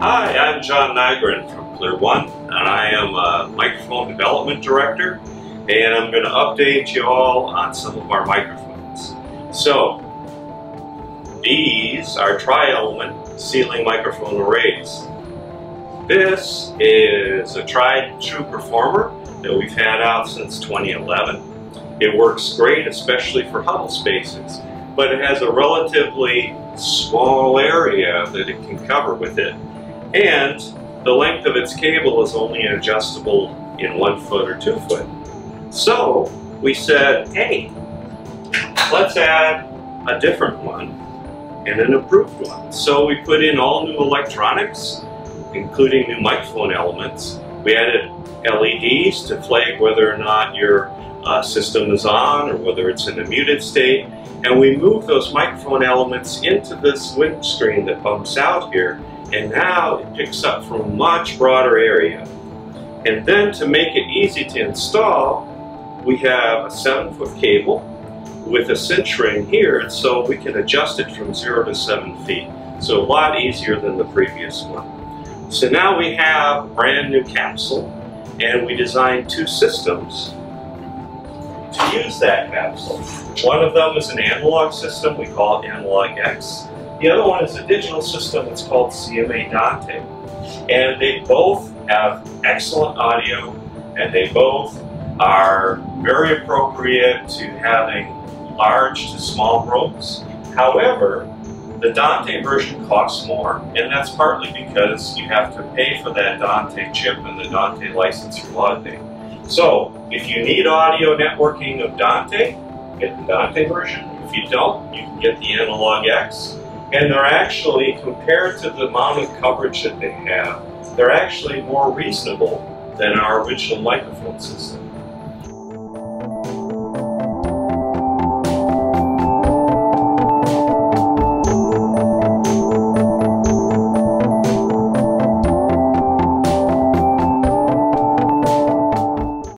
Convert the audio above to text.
Hi, I'm John Nygren from Clear One, and I am a Microphone Development Director, and I'm going to update you all on some of our microphones. So, these are tri-element ceiling microphone arrays. This is a tried true performer that we've had out since 2011. It works great, especially for huddle spaces, but it has a relatively small area that it can cover with it. And the length of its cable is only adjustable in one foot or two foot. So we said, hey, let's add a different one and an improved one. So we put in all new electronics, including new microphone elements. We added LEDs to flag whether or not your uh, system is on or whether it's in a muted state. And we move those microphone elements into this windscreen that bumps out here and now it picks up from a much broader area. And then to make it easy to install, we have a 7 foot cable with a cinch ring here so we can adjust it from 0 to 7 feet. So a lot easier than the previous one. So now we have a brand new capsule and we designed two systems to use that capsule. One of them is an analog system, we call it Analog X. The other one is a digital system that's called CMA Dante. And they both have excellent audio and they both are very appropriate to having large to small rooms. However, the Dante version costs more, and that's partly because you have to pay for that Dante chip and the Dante license for Audinate. So, if you need audio networking of Dante, get the Dante version. If you don't, you can get the Analog X. And they're actually, compared to the amount of coverage that they have, they're actually more reasonable than our original microphone system.